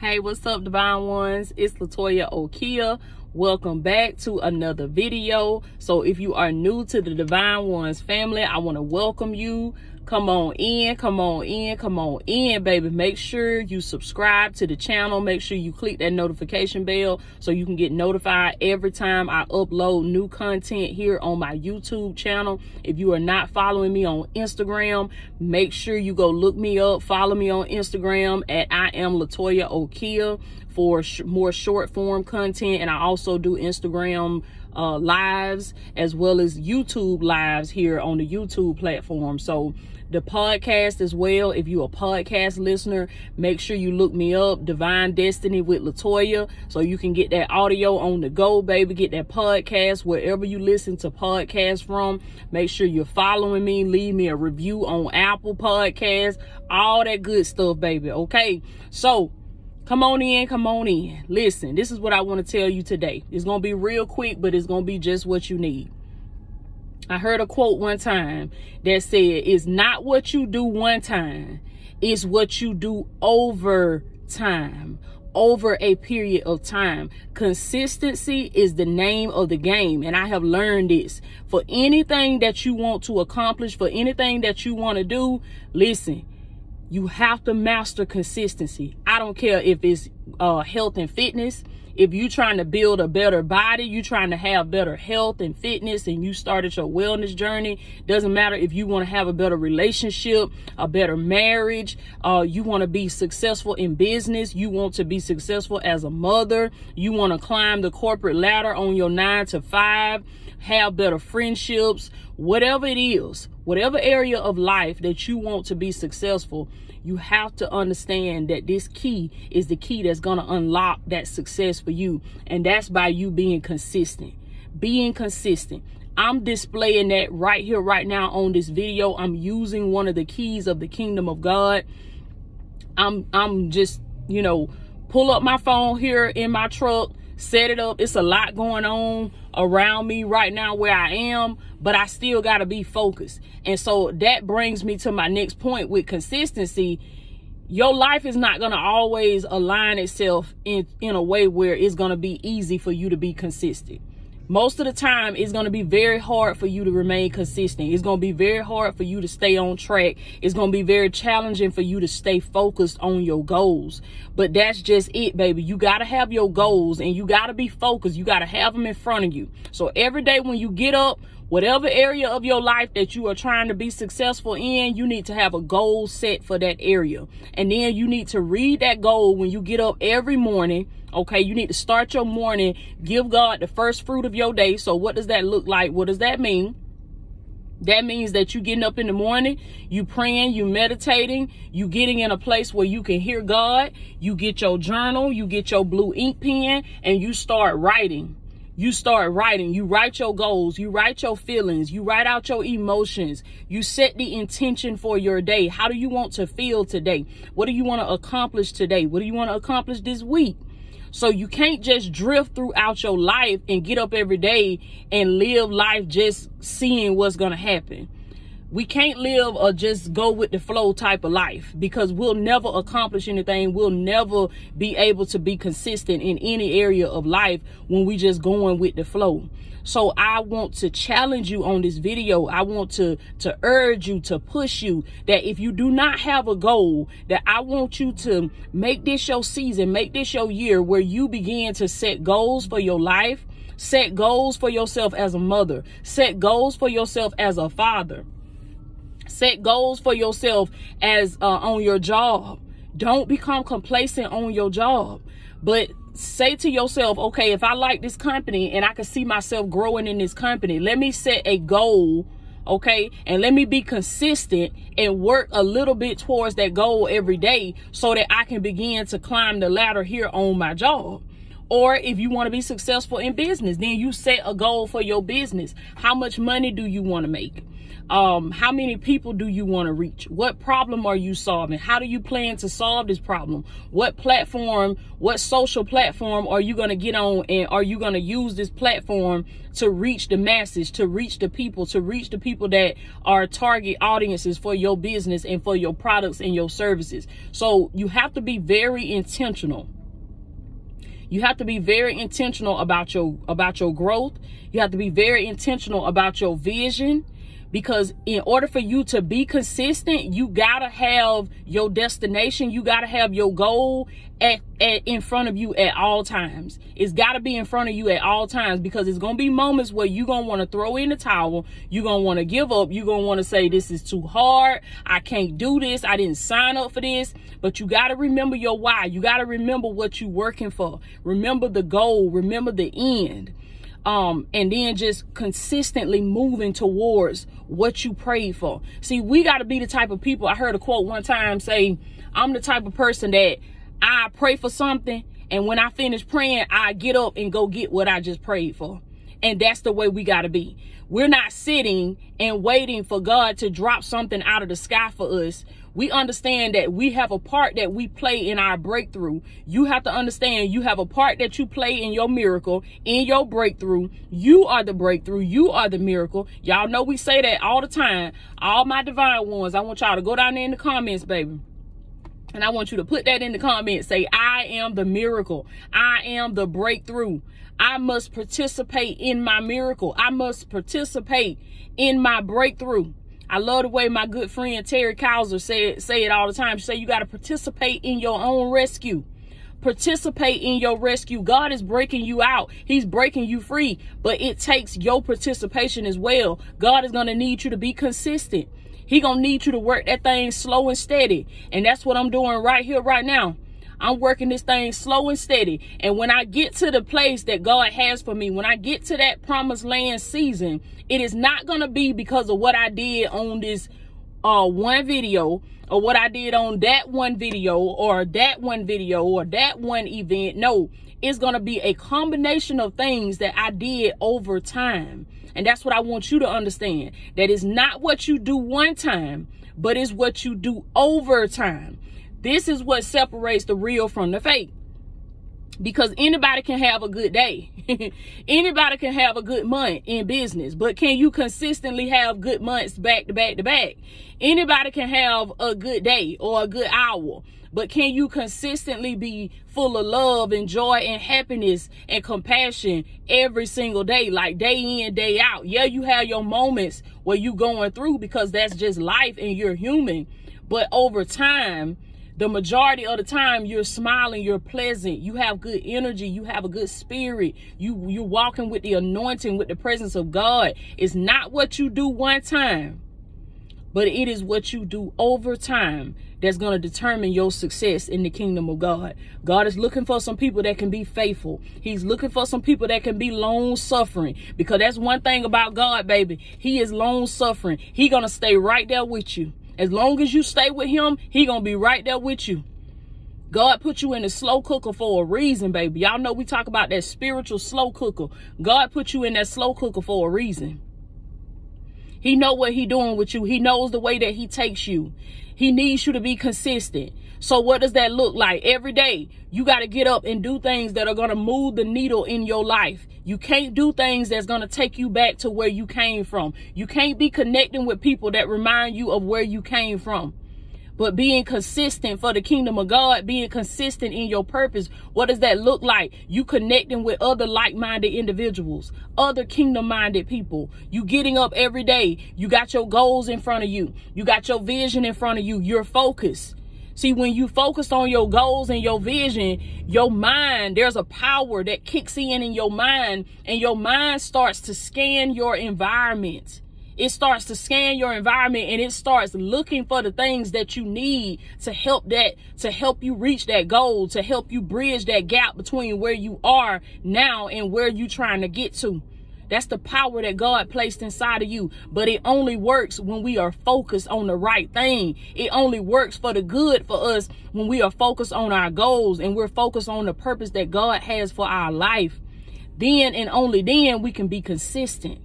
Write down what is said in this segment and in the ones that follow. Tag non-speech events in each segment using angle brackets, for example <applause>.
Hey, what's up, Divine Ones? It's Latoya Okeia. Welcome back to another video. So if you are new to the Divine Ones family, I want to welcome you. Come on in, come on in, come on in, baby. Make sure you subscribe to the channel. Make sure you click that notification bell so you can get notified every time I upload new content here on my YouTube channel. If you are not following me on Instagram, make sure you go look me up. Follow me on Instagram at I am Latoya Okeia for sh more short form content. And I also do Instagram uh, lives as well as YouTube lives here on the YouTube platform. So the podcast as well. If you're a podcast listener, make sure you look me up, Divine Destiny with Latoya, so you can get that audio on the go, baby. Get that podcast wherever you listen to podcasts from. Make sure you're following me. Leave me a review on Apple Podcasts, all that good stuff, baby. Okay, so Come on in, come on in. Listen, this is what I want to tell you today. It's going to be real quick, but it's going to be just what you need. I heard a quote one time that said, It's not what you do one time, it's what you do over time, over a period of time. Consistency is the name of the game. And I have learned this. For anything that you want to accomplish, for anything that you want to do, listen you have to master consistency. I don't care if it's uh, health and fitness. If you're trying to build a better body, you're trying to have better health and fitness, and you started your wellness journey, doesn't matter if you want to have a better relationship, a better marriage, uh, you want to be successful in business, you want to be successful as a mother, you want to climb the corporate ladder on your nine to five, have better friendships, whatever it is, whatever area of life that you want to be successful, you have to understand that this key is the key that's going to unlock that success for you. And that's by you being consistent. Being consistent. I'm displaying that right here, right now on this video. I'm using one of the keys of the kingdom of God. I'm, I'm just, you know, pull up my phone here in my truck, set it up. It's a lot going on around me right now where I am, but I still got to be focused. And so that brings me to my next point with consistency. Your life is not going to always align itself in, in a way where it's going to be easy for you to be consistent most of the time it's going to be very hard for you to remain consistent. It's going to be very hard for you to stay on track. It's going to be very challenging for you to stay focused on your goals. But that's just it baby. You got to have your goals and you got to be focused. You got to have them in front of you. So every day when you get up whatever area of your life that you are trying to be successful in, you need to have a goal set for that area. And then you need to read that goal when you get up every morning. Okay, you need to start your morning, give God the first fruit of your day. So, what does that look like? What does that mean? That means that you getting up in the morning, you praying, you meditating, you getting in a place where you can hear God, you get your journal, you get your blue ink pen, and you start writing you start writing. You write your goals. You write your feelings. You write out your emotions. You set the intention for your day. How do you want to feel today? What do you want to accomplish today? What do you want to accomplish this week? So you can't just drift throughout your life and get up every day and live life just seeing what's going to happen we can't live or just go with the flow type of life because we'll never accomplish anything. We'll never be able to be consistent in any area of life when we just going with the flow. So I want to challenge you on this video. I want to, to urge you, to push you that if you do not have a goal, that I want you to make this your season, make this your year where you begin to set goals for your life, set goals for yourself as a mother, set goals for yourself as a father Set goals for yourself as uh, on your job. Don't become complacent on your job, but say to yourself, okay, if I like this company and I can see myself growing in this company, let me set a goal okay? And let me be consistent and work a little bit towards that goal every day so that i can begin to climb the ladder here on my job Or if you want to be successful in business, then you set a goal for your business. How much money do you want to make? Um, how many people do you want to reach? What problem are you solving? How do you plan to solve this problem? What platform, what social platform are you going to get on and are you going to use this platform to reach the masses, to reach the people, to reach the people that are target audiences for your business and for your products and your services? So you have to be very intentional you have to be very intentional about your about your growth. You have to be very intentional about your vision because in order for you to be consistent you gotta have your destination you gotta have your goal at, at in front of you at all times. It's gotta be in front of you at all times because it's gonna be moments where you're gonna want to throw in the towel you're gonna want to give up you're gonna want to say this is too hard. I can't do this. I didn't sign up for this. But you gotta remember your why. You gotta remember what you're working for. Remember the goal. Remember the end um, and then just consistently moving towards what you prayed for. See, we got to be the type of people. I heard a quote one time say, I'm the type of person that I pray for something, and when I finish praying, I get up and go get what I just prayed for. And that's the way we got to be. We're not sitting and waiting for God to drop something out of the sky for us we understand that we have a part that we play in our breakthrough. You have to understand you have a part that you play in your miracle, in your breakthrough. You are the breakthrough. You are the miracle. Y'all know we say that all the time. All my divine ones, I want y'all to go down there in the comments, baby. And I want you to put that in the comments. Say, I am the miracle. I am the breakthrough. I must participate in my miracle. I must participate in my breakthrough. I love the way my good friend Terry Cowser say, say it all the time. She say you got to participate in your own rescue. Participate in your rescue. God is breaking you out. He's breaking you free, but it takes your participation as well. God is going to need you to be consistent. He going to need you to work that thing slow and steady. And that's what I'm doing right here, right now. I'm working this thing slow and steady. And when I get to the place that God has for me, when I get to that promised land season, it is not going to be because of what I did on this uh, one video or what I did on that one video or that one video or that one event. No, it's going to be a combination of things that I did over time. And that's what I want you to understand. That is not what you do one time, but it's what you do over time. This is what separates the real from the fake. Because anybody can have a good day. <laughs> anybody can have a good month in business. But can you consistently have good months back to back to back? Anybody can have a good day or a good hour. But can you consistently be full of love and joy and happiness and compassion every single day, like day in, day out? Yeah, you have your moments where you going through because that's just life and you're human. But over time, the majority of the time you're smiling you're pleasant you have good energy you have a good spirit you you're walking with the anointing with the presence of god it's not what you do one time but it is what you do over time that's going to determine your success in the kingdom of God. God is looking for some people that can be faithful. He's looking for some people that can be long suffering because that's one thing about God, baby. He is long suffering. He going to stay right there with you. As long as you stay with him, he gonna be right there with you. God put you in a slow cooker for a reason, baby. Y'all know we talk about that spiritual slow cooker. God put you in that slow cooker for a reason. He know what he doing with you. He knows the way that he takes you. He needs you to be consistent. So what does that look like? Every day, you got to get up and do things that are going to move the needle in your life. You can't do things that's going to take you back to where you came from. You can't be connecting with people that remind you of where you came from. But being consistent for the kingdom of God, being consistent in your purpose, what does that look like? You connecting with other like-minded individuals, other kingdom-minded people. You getting up every day. You got your goals in front of you. You got your vision in front of you. You're focused. See, when you focus on your goals and your vision, your mind, there's a power that kicks in in your mind and your mind starts to scan your environment. It starts to scan your environment and it starts looking for the things that you need to help that, to help you reach that goal, to help you bridge that gap between where you are now and where you're trying to get to. That's the power that God placed inside of you. But it only works when we are focused on the right thing. It only works for the good for us when we are focused on our goals and we're focused on the purpose that God has for our life. Then and only then we can be consistent.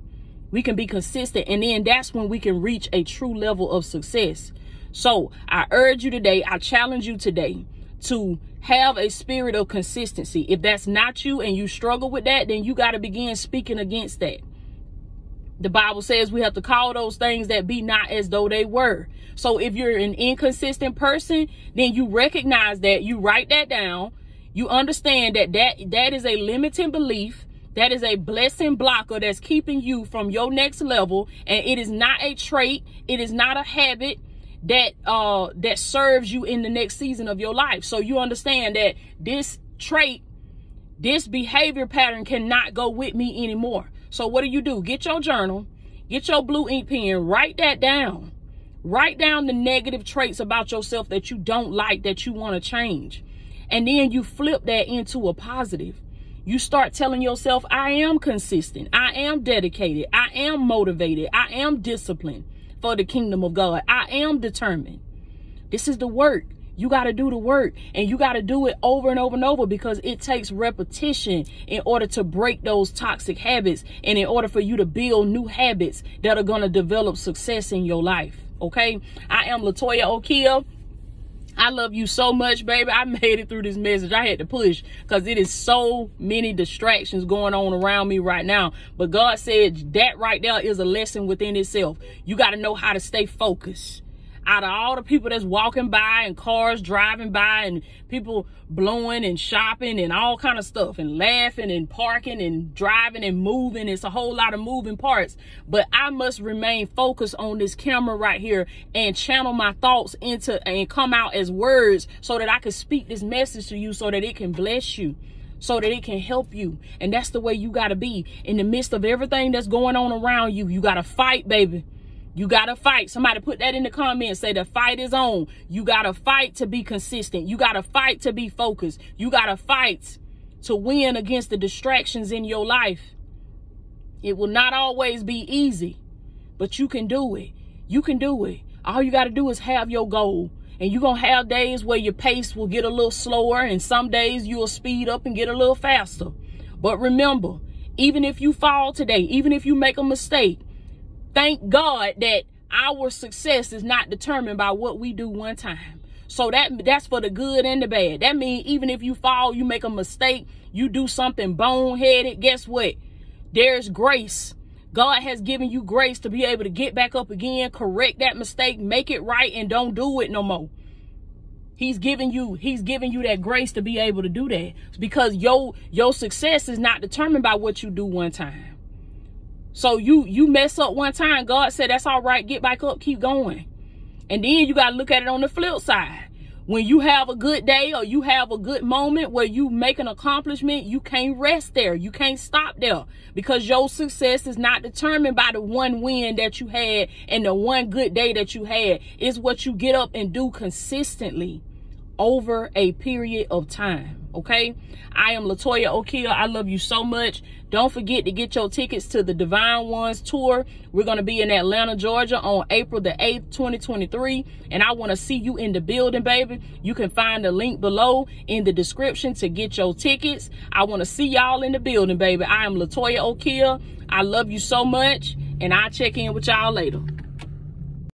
We can be consistent and then that's when we can reach a true level of success. So I urge you today, I challenge you today to have a spirit of consistency. If that's not you and you struggle with that, then you got to begin speaking against that. The Bible says we have to call those things that be not as though they were. So if you're an inconsistent person, then you recognize that, you write that down, you understand that that, that is a limiting belief, that is a blessing blocker that's keeping you from your next level, and it is not a trait, it is not a habit, that uh that serves you in the next season of your life. So you understand that this trait, this behavior pattern cannot go with me anymore. So what do you do? Get your journal, get your blue ink pen, write that down. Write down the negative traits about yourself that you don't like, that you want to change. And then you flip that into a positive. You start telling yourself, I am consistent. I am dedicated. I am motivated. I am disciplined for the kingdom of God. I am determined. This is the work. You got to do the work and you got to do it over and over and over because it takes repetition in order to break those toxic habits and in order for you to build new habits that are going to develop success in your life. Okay. I am Latoya Okeia. I love you so much, baby. I <laughs> made it through this message. I had to push because it is so many distractions going on around me right now. But God said that right there is a lesson within itself. You got to know how to stay focused out of all the people that's walking by and cars driving by and people blowing and shopping and all kind of stuff and laughing and parking and driving and moving it's a whole lot of moving parts but i must remain focused on this camera right here and channel my thoughts into and come out as words so that i can speak this message to you so that it can bless you so that it can help you. And that's the way you got to be in the midst of everything that's going on around you. You got to fight, baby. You got to fight. Somebody put that in the comments. Say the fight is on. You got to fight to be consistent. You got to fight to be focused. You got to fight to win against the distractions in your life. It will not always be easy, but you can do it. You can do it. All you got to do is have your goal. And you're going to have days where your pace will get a little slower, and some days you'll speed up and get a little faster. But remember, even if you fall today, even if you make a mistake, thank God that our success is not determined by what we do one time. So that that's for the good and the bad. That means even if you fall, you make a mistake, you do something boneheaded, guess what? There's grace. God has given you grace to be able to get back up again, correct that mistake, make it right, and don't do it no more. He's giving you, he's giving you that grace to be able to do that. because your your success is not determined by what you do one time. So you you mess up one time, God said that's all right, get back up, keep going. And then you got to look at it on the flip side. When you have a good day or you have a good moment where you make an accomplishment, you can't rest there. You can't stop there because your success is not determined by the one win that you had and the one good day that you had. It's what you get up and do consistently over a period of time okay? I am latoya okeia i love you so much. Don't forget to get your tickets to the divine ones tour. We're going to be in atlanta georgia on april the 8th 2023 and i want to see you in the building baby. You can find the link below in the description to get your tickets. I want to see y'all in the building baby. I am latoya okeia i love you so much and i'll check in with y'all later